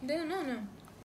¿Dedo no no?